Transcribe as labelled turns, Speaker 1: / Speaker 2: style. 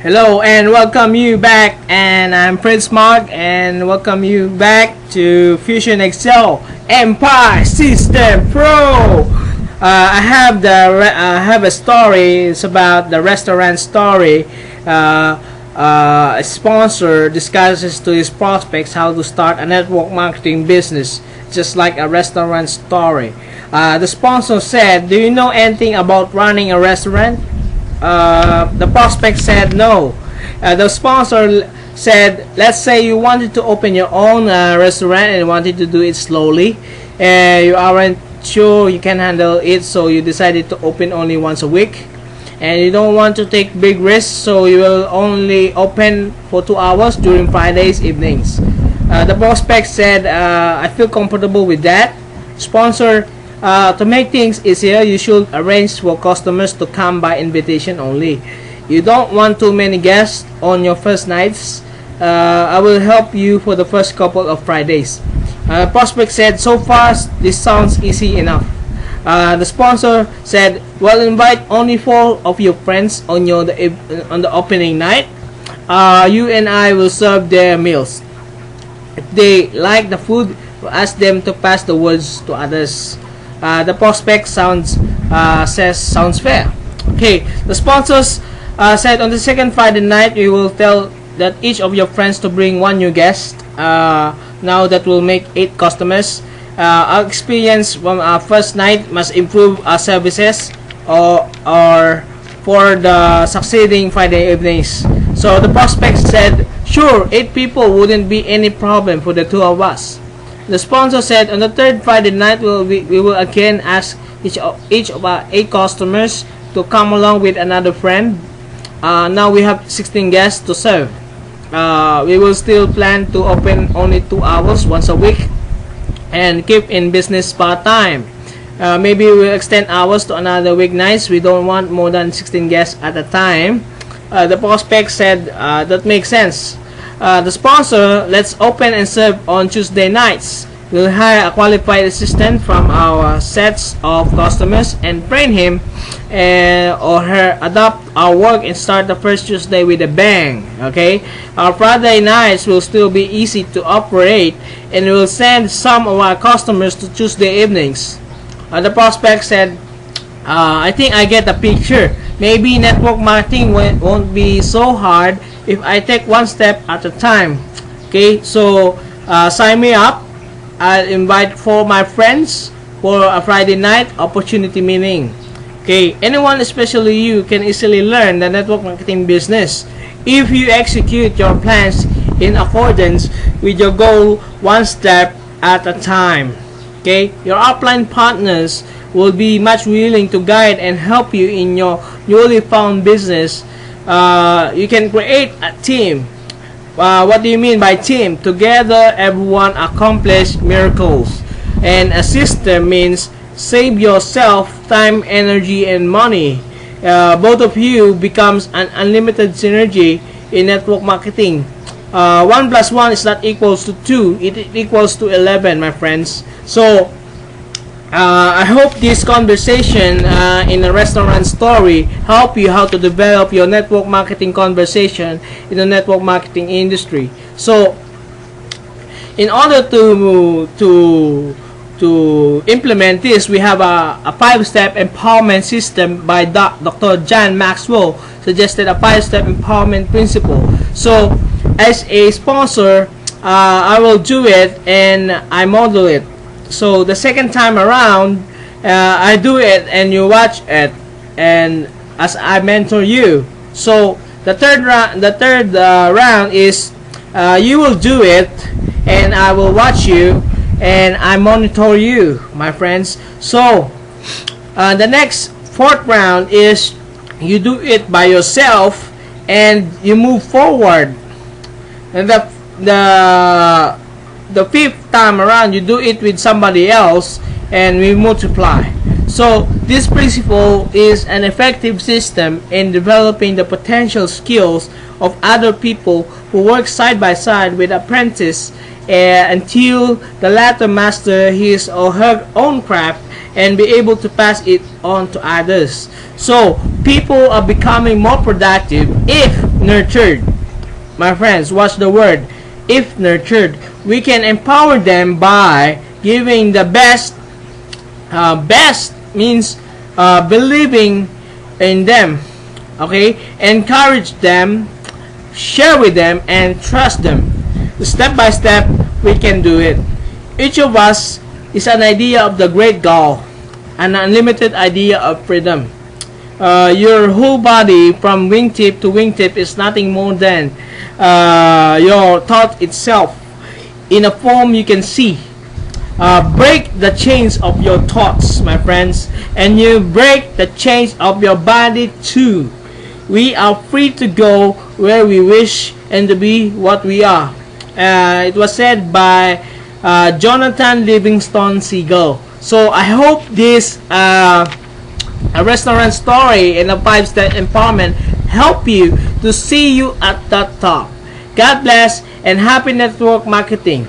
Speaker 1: Hello and welcome you back and I'm Fritz Mark and welcome you back to Fusion Excel Empire System Pro. Uh, I have the I have a story. It's about the restaurant story. Uh, uh, a sponsor discusses to his prospects how to start a network marketing business, just like a restaurant story. Uh, the sponsor said, "Do you know anything about running a restaurant?" Uh, the prospect said no. Uh, the sponsor said, let's say you wanted to open your own uh, restaurant and wanted to do it slowly, and you aren't sure you can handle it, so you decided to open only once a week. And you don't want to take big risks, so you will only open for two hours during Fridays evenings. Uh, the prospect said, uh, I feel comfortable with that. Sponsor uh, to make things easier, you should arrange for customers to come by invitation only. You don't want too many guests on your first nights. Uh, I will help you for the first couple of Fridays. Uh, prospect said, so far this sounds easy enough. Uh, the sponsor said, well invite only four of your friends on your the, on the opening night. Uh, you and I will serve their meals. If they like the food, ask them to pass the words to others uh, the prospect sounds uh, says sounds fair. Okay, the sponsors uh, said on the second Friday night we will tell that each of your friends to bring one new guest. Uh, now that will make eight customers. Uh, our experience from our first night must improve our services or or for the succeeding Friday evenings. So the prospect said, sure, eight people wouldn't be any problem for the two of us. The sponsor said on the third Friday night we'll, we, we will again ask each of, each of our eight customers to come along with another friend. Uh, now we have 16 guests to serve. Uh, we will still plan to open only two hours once a week and keep in business part-time. Uh, maybe we'll extend hours to another weeknights. We don't want more than 16 guests at a time. Uh, the prospect said uh, that makes sense. Uh, the sponsor, let's open and serve on Tuesday nights. We'll hire a qualified assistant from our sets of customers and train him uh, or her adopt our work and start the first Tuesday with a bang. Okay, our Friday nights will still be easy to operate and we'll send some of our customers to Tuesday evenings. Uh, the prospect said, uh, I think I get the picture. Maybe network marketing won't be so hard if I take one step at a time. Okay, so uh, sign me up. I'll invite four my friends for a Friday night opportunity meeting. Okay, anyone, especially you, can easily learn the network marketing business if you execute your plans in accordance with your goal one step at a time. Okay, your upline partners will be much willing to guide and help you in your newly found business. Uh, you can create a team. Uh, what do you mean by team? Together, everyone accomplish miracles. And a system means save yourself time, energy, and money. Uh, both of you becomes an unlimited synergy in network marketing. Uh, 1 plus 1 is not equals to 2. It, it equals to 11, my friends. So, uh, I hope this conversation uh, in a restaurant story help you how to develop your network marketing conversation in the network marketing industry. So, in order to to to implement this, we have a, a five-step empowerment system by Dr. John Maxwell suggested a five-step empowerment principle. So, as a sponsor, uh, I will do it and I model it so the second time around uh, I do it and you watch it and as I mentor you. So the third round the third uh, round is uh, you will do it and I will watch you and I monitor you my friends. So uh, the next fourth round is you do it by yourself and you move forward. And the the the fifth time around you do it with somebody else and we multiply. So this principle is an effective system in developing the potential skills of other people who work side by side with apprentice uh, until the latter master his or her own craft and be able to pass it on to others. So people are becoming more productive if nurtured. My friends watch the word if nurtured we can empower them by giving the best uh, best means uh, believing in them okay? Encourage them share with them and trust them. Step by step we can do it. Each of us is an idea of the great goal an unlimited idea of freedom. Uh, your whole body from wingtip to wingtip is nothing more than uh, your thought itself in a form you can see. Uh, break the chains of your thoughts my friends and you break the chains of your body too. We are free to go where we wish and to be what we are. Uh, it was said by uh, Jonathan Livingston Seagull so I hope this uh, restaurant story and a five step empowerment help you to see you at the top God bless and happy network marketing